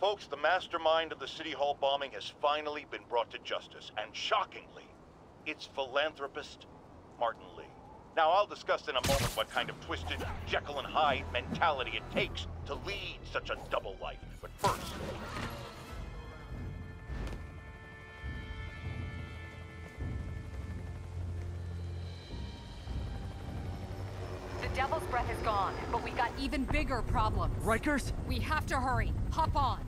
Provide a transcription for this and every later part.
Folks, the mastermind of the City Hall bombing has finally been brought to justice, and shockingly, it's philanthropist Martin Li. Now, I'll discuss in a moment what kind of twisted Jekyll and Hyde mentality it takes to lead such a double life. But first, The Devil's Breath is gone, but we got Even bigger problems. Rikers? We have to hurry. Hop on.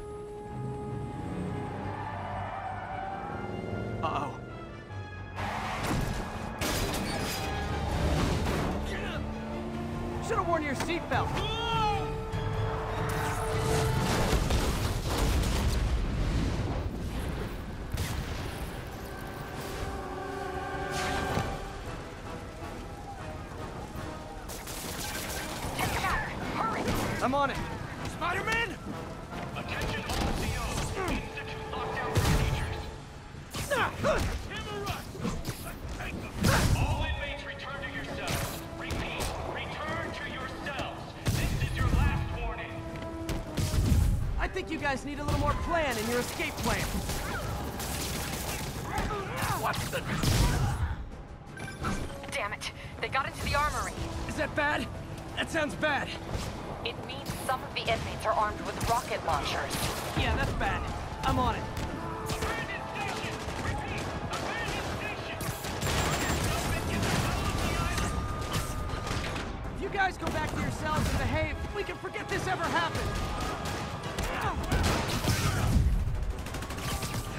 Seatbelt. I'm on it. Think you guys need a little more plan in your escape plan. What's the... Damn it! They got into the armory. Is that bad? That sounds bad. It means some of the inmates are armed with rocket launchers. Yeah, that's bad. I'm on it. Abandoned station! Repeat, abandoned station! If you guys go back to your cells and behave, we can forget this ever happened.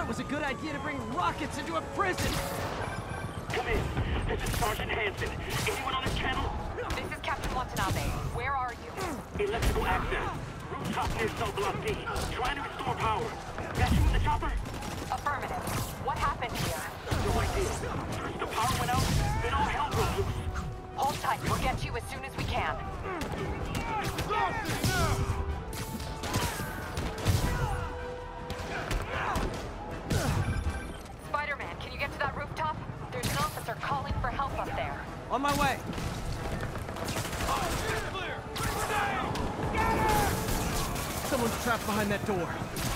thought it was a good idea to bring rockets into a prison? Come in. This is Sergeant Hanson. Anyone on this channel? This is Captain Watanabe. Where are you? Electrical access. Rooftop near cell block D. Trying to restore power. Got you in the chopper? Affirmative. What happened here? No idea. My way. Someone's trapped behind that door.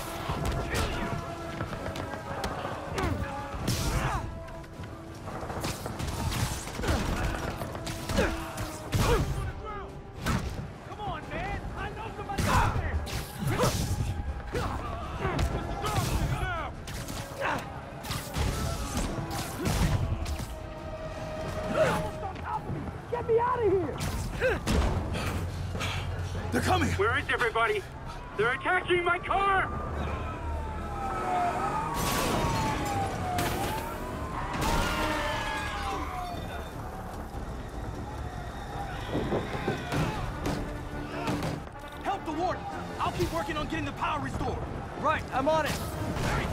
Everybody? They're attacking my car! Help the warden! I'll keep working on getting the power restored. Right, I'm on it. Hey,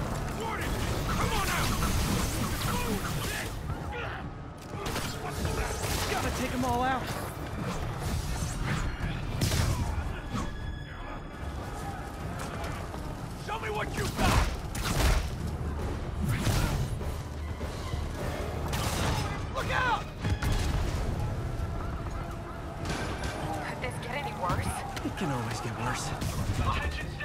Warden! Come on out! Gotta take them all out. It can always get worse.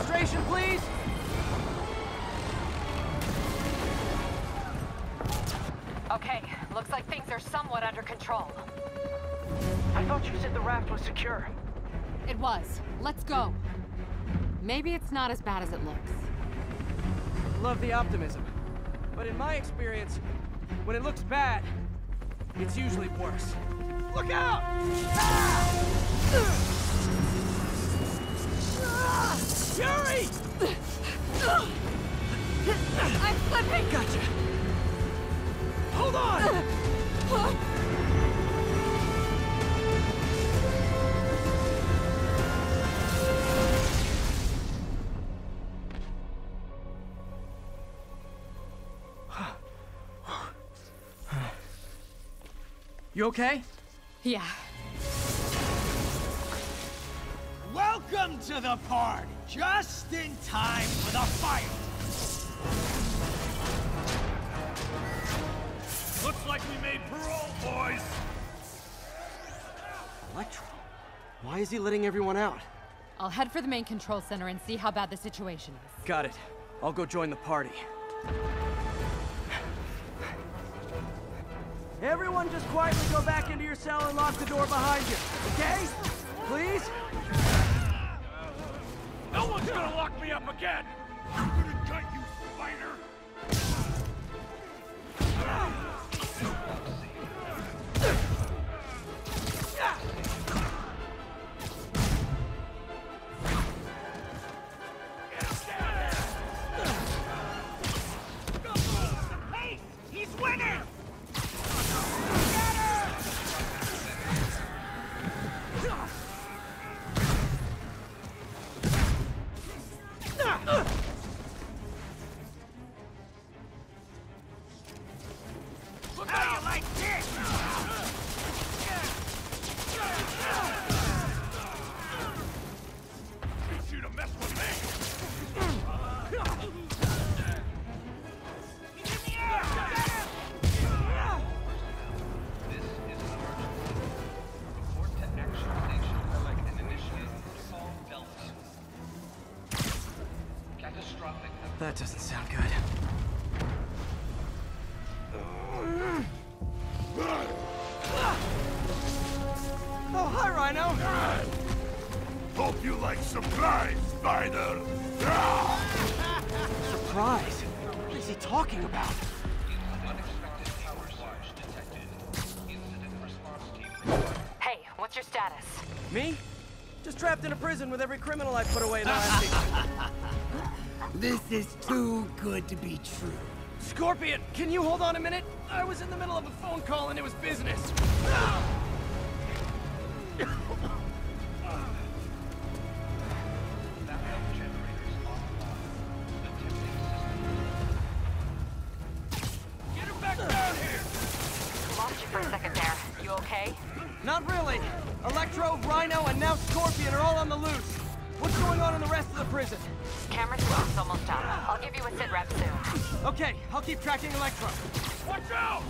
Registration, please. Okay, looks like things are somewhat under control. I thought you said the raft was secure. It was. Let's go. Maybe it's not as bad as it looks. Love the optimism. But in my experience, when it looks bad, it's usually worse. Look out! Ah! Yuri! I'm slipping! Gotcha. Hold on! You okay? Yeah. Welcome to the party! Just in time for the fight! Looks like we made parole, boys. Electro. Why is he letting everyone out? I'll head for the main control center and see how bad the situation is. Got it. I'll go join the party. Everyone just quietly go back into your cell and lock the door behind you, okay? Please? One's gonna lock me up again. That doesn't sound good. Oh, hi, Rhino! Hope you like surprise, spider. Surprise! What is he talking about? Unexpected power surge detected. Incident response team. Hey, what's your status? Me? Just trapped in a prison with every criminal I put away in the last week. This is too good to be true. Scorpion, can you hold on a minute? I was in the middle of a phone call and it was business. Backup generators offline. Attempting system. Get him back down here. Lost you for a second there. You okay? Not really. Electro, Rhino, and now Scorpion are all on the loose. What's going on in the rest of the prison? Camera system's almost up. I'll give you a sit rep soon. Okay, I'll keep tracking Electro. Watch out!